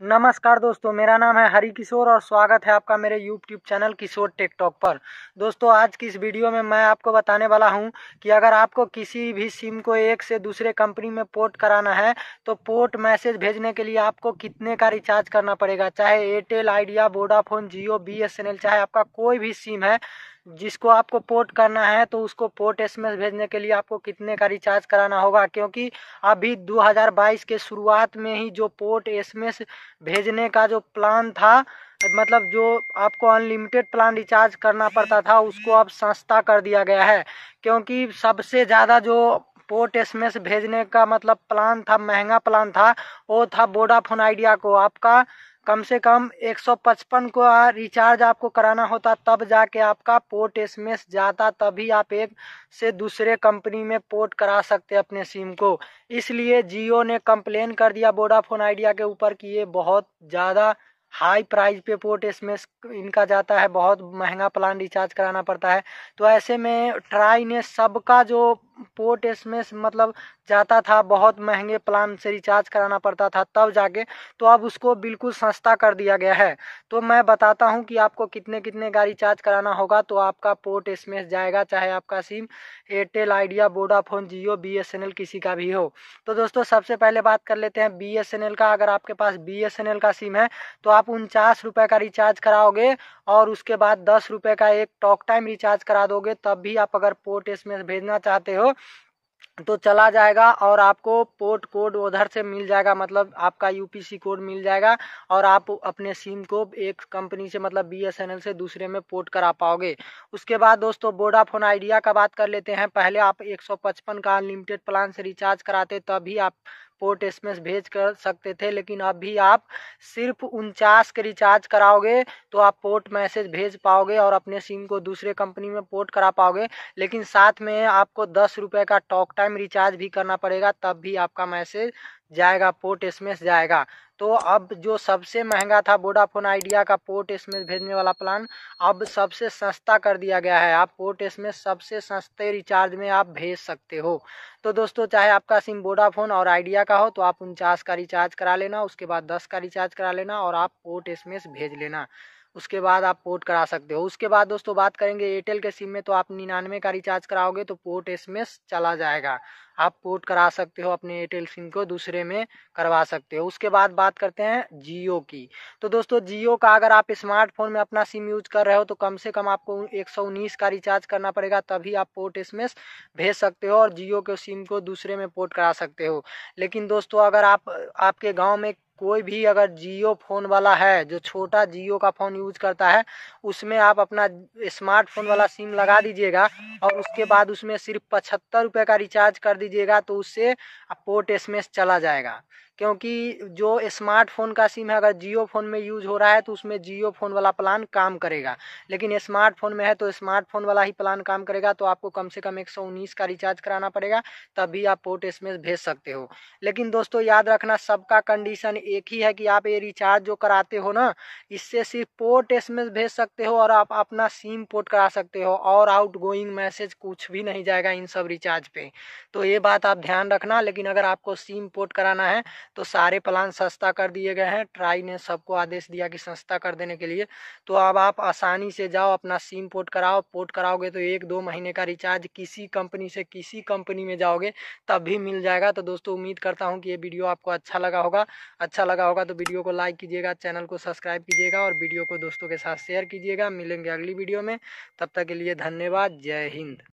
नमस्कार दोस्तों, मेरा नाम है हरि किशोर और स्वागत है आपका मेरे YouTube channel Kishore tech talk पर। दोस्तों, आज की इस वीडियो में मैं आपको बताने वाला हूँ कि अगर आपको किसी भी सिम को एक से दूसरे कंपनी में पोर्ट कराना है तो पोर्ट मैसेज भेजने के लिए आपको कितने का रिचार्ज करना पड़ेगा? चाहे एयरटेल आइडिया वोडाफोन जियो बी चाहे आपका कोई भी सिम है जिसको आपको पोर्ट करना है तो उसको पोर्ट एसएमएस भेजने के लिए आपको कितने का रिचार्ज कराना होगा? क्योंकि अभी 2022 के शुरुआत में ही जो पोर्ट एसएमएस भेजने का जो प्लान था मतलब जो आपको अनलिमिटेड प्लान रिचार्ज करना पड़ता था, उसको अब सस्ता कर दिया गया है। क्योंकि सबसे ज़्यादा जो पोर्ट एसएमएस भेजने का मतलब प्लान था, महँगा प्लान था, वो था वोडाफोन आइडिया को। आपका कम से कम 155 को रिचार्ज आपको कराना होता, तब जाके आपका पोर्ट एसएमएस जाता, तभी आप एक से दूसरे कंपनी में पोर्ट करा सकते अपने सिम को। इसलिए जियो ने कंप्लेन कर दिया वोडाफोन आइडिया के ऊपर कि ये बहुत ज़्यादा हाई प्राइस पे पोर्ट एसएमएस इनका जाता है, बहुत महँगा प्लान रिचार्ज कराना पड़ता है। तो ऐसे में ट्राई ने सबका जो पोर्ट एसएमएस मतलब जाता था, बहुत महँगे प्लान से रिचार्ज कराना पड़ता था, तब जाके तो अब उसको बिल्कुल सस्ता कर दिया गया है। तो मैं बताता हूँ कि आपको कितने कितने का रिचार्ज कराना होगा तो आपका पोर्ट एसएमएस जाएगा, चाहे आपका sim, Airtel, Idea, Vodafone, Jio B किसी का भी हो। तो दोस्तों, सबसे पहले बात कर लेते हैं BSNL का, अगर आपके पास BSNL का सिम है तो आप उनचास रुपये का रिचार्ज कराओगे और उसके बाद दस रुपये का एक टॉक टाइम रिचार्ज करा दोगे, तब भी आप अगर पोर्ट एसएमएस भेजना चाहते हो तो चला जाएगा और आपको पोर्ट कोड उधर से मिल जाएगा मतलब आपका यूपीसी कोड मिल जाएगा और आप अपने सिम को एक कंपनी से मतलब बीएसएनएल से दूसरे में पोर्ट करा पाओगे। उसके बाद दोस्तों वोडाफोन आइडिया का बात कर लेते हैं। पहले आप 155 का अनलिमिटेड प्लान से रिचार्ज कराते, तभी आप पोर्ट एसएमएस भेज कर सकते थे, लेकिन अभी आप सिर्फ़ उनचास के रिचार्ज कराओगे तो आप पोर्ट मैसेज भेज पाओगे और अपने सिम को दूसरे कंपनी में पोर्ट करा पाओगे। लेकिन साथ में आपको दस रुपये का टॉक टाइम रिचार्ज भी करना पड़ेगा, तब भी आपका मैसेज जाएगा, पोर्ट एसएमएस जाएगा। तो अब जो सबसे महँगा था वोडाफोन आइडिया का पोर्ट एसएमएस भेजने वाला प्लान, अब सबसे सस्ता कर दिया गया है। आप पोर्ट एसएमएस सबसे सस्ते रिचार्ज में आप भेज सकते हो। तो दोस्तों, चाहे आपका सिम वोडाफोन और आइडिया का हो तो आप उनचास का रिचार्ज करा लेना, उसके बाद दस का रिचार्ज करा लेना और आप पोर्ट एसएमएस भेज लेना। उसके बाद आप पोर्ट करा सकते हो। उसके बाद दोस्तों बात करेंगे एयरटेल के सिम में तो आप निन्यानवे का रिचार्ज कराओगे तो पोर्ट एसएमएस चला जाएगा। आप पोर्ट करा सकते हो अपने एयरटेल सिम को, दूसरे में करवा सकते हो। उसके बाद बात करते हैं जियो की। तो दोस्तों जियो का अगर आप स्मार्टफ़ोन में अपना सिम यूज़ कर रहे हो तो कम से कम आपको एक सौ उन्नीस का रिचार्ज करना पड़ेगा। तभी आप पोर्ट एसएमएस भेज सकते हो और जियो के सिम को दूसरे में पोर्ट करा सकते हो। लेकिन दोस्तों, अगर आप, आपके गाँव में कोई भी अगर जियो फ़ोन वाला है, जो छोटा जियो का फ़ोन यूज़ करता है, उसमें आप अपना स्मार्टफ़ोन वाला सिम लगा दीजिएगा। और उसके बाद उसमें सिर्फ़ पचहत्तर रुपये का रिचार्ज कर दीजिएगा तो उससे पोर्ट एसएमएस चला जाएगा। क्योंकि जो स्मार्टफ़ोन का सिम है, अगर जियो फ़ोन में यूज़ हो रहा है तो उसमें जियो फ़ोन वाला प्लान काम करेगा। लेकिन स्मार्टफ़ोन में है तो स्मार्टफ़ोन वाला ही प्लान काम करेगा तो आपको कम से कम एक सौ उन्नीस का रिचार्ज कराना पड़ेगा, तभी आप पोर्ट एसएमएस भेज सकते हो। लेकिन दोस्तों, याद रखना, सबका कंडीशन एक ही है कि आप ये रिचार्ज जो कराते हो ना, इससे सिर्फ़ पोर्ट एसएमएस भेज सकते हो और आप अपना सिम पोर्ट करा सकते हो। और आउट गोइंग मैसेज कुछ भी नहीं जाएगा इन सब रिचार्ज पे। तो ये बात आप ध्यान रखना, लेकिन अगर आपको सिम पोर्ट कराना है तो सारे प्लान सस्ता कर दिए गए हैं। ट्राई ने सबको आदेश दिया कि सस्ता कर देने के लिए। तो अब आप आसानी से जाओ, अपना सिम पोर्ट कराओ। पोर्ट कराओगे तो एक दो महीने का रिचार्ज किसी कंपनी से किसी कंपनी में जाओगे, तब भी मिल जाएगा। तो दोस्तों, उम्मीद करता हूँ कि ये वीडियो आपको अच्छा लगा होगा। अच्छा लगा होगा तो वीडियो को लाइक कीजिएगा चैनल को सब्सक्राइब कीजिएगा और वीडियो को दोस्तों के साथ शेयर कीजिएगा। मिलेंगे अगली वीडियो में। तब तक के लिए धन्यवाद। जय हिंद। இந்த